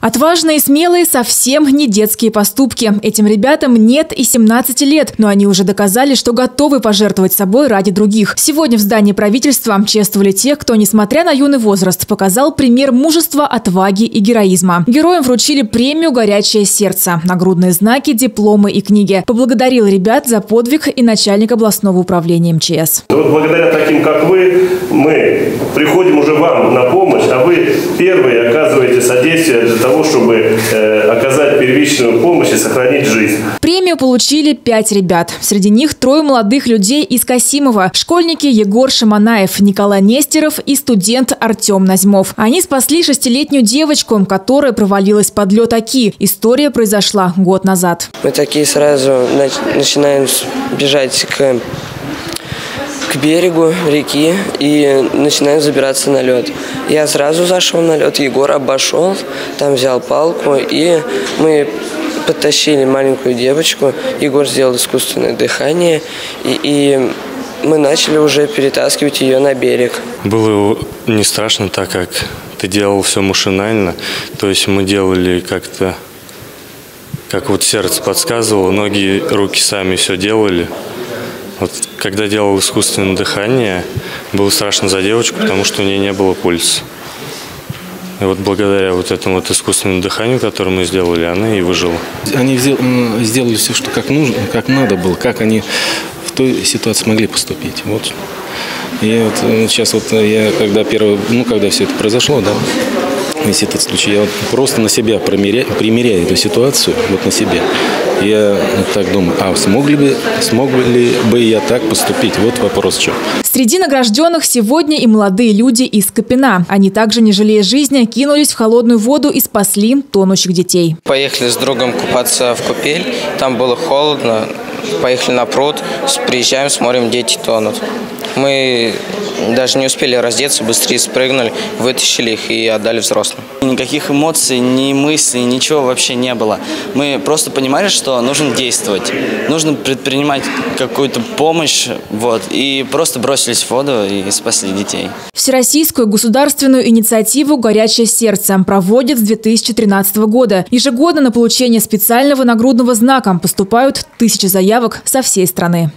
Отважные и смелые совсем не детские поступки. Этим ребятам нет и 17 лет, но они уже доказали, что готовы пожертвовать собой ради других. Сегодня в здании правительства чествовали тех, кто, несмотря на юный возраст, показал пример мужества, отваги и героизма. Героям вручили премию «Горячее сердце», нагрудные знаки, дипломы и книги. Поблагодарил ребят за подвиг и начальник областного управления МЧС. Вот благодаря таким, как вы, мы приходим уже вам на помощь, а вы первые оказываете содействие для того, чтобы э, оказать первичную помощь и сохранить жизнь. Премию получили пять ребят. Среди них трое молодых людей из Касимова. Школьники Егор Шаманаев, Николай Нестеров и студент Артем Назьмов. Они спасли шестилетнюю девочку, которая провалилась под лед Оки. История произошла год назад. Мы такие сразу начинаем бежать к к берегу реки и начинаем забираться на лед. Я сразу зашел на лед, Егор обошел, там взял палку, и мы подтащили маленькую девочку. Егор сделал искусственное дыхание, и, и мы начали уже перетаскивать ее на берег. Было не страшно, так как ты делал все машинально. То есть мы делали как-то, как вот сердце подсказывало, ноги, руки сами все делали. Вот когда делал искусственное дыхание, было страшно за девочку, потому что у нее не было пульса. И вот благодаря вот этому вот искусственному дыханию, которое мы сделали, она и выжила. Они сделали все, что как нужно, как надо было, как они в той ситуации могли поступить. Вот. И вот сейчас вот я, когда первый, ну, когда все это произошло, да, весь этот случай, я вот просто на себя примеряю, примеряю эту ситуацию, вот на себе. Я так думаю, а смог ли, бы, смог ли бы я так поступить? Вот вопрос в чем. Среди награжденных сегодня и молодые люди из Копина. Они также, не жалея жизни, кинулись в холодную воду и спасли тонущих детей. Поехали с другом купаться в купель. Там было холодно. Поехали на пруд, приезжаем, смотрим, дети тонут. Мы даже не успели раздеться, быстрее спрыгнули, вытащили их и отдали взрослым. Никаких эмоций, ни мыслей, ничего вообще не было. Мы просто понимали, что нужно действовать, нужно предпринимать какую-то помощь, вот, и просто бросились в воду и спасли детей. Всероссийскую государственную инициативу «Горячее сердце» проводят с 2013 года. Ежегодно на получение специального нагрудного знака поступают тысячи заявок со всей страны.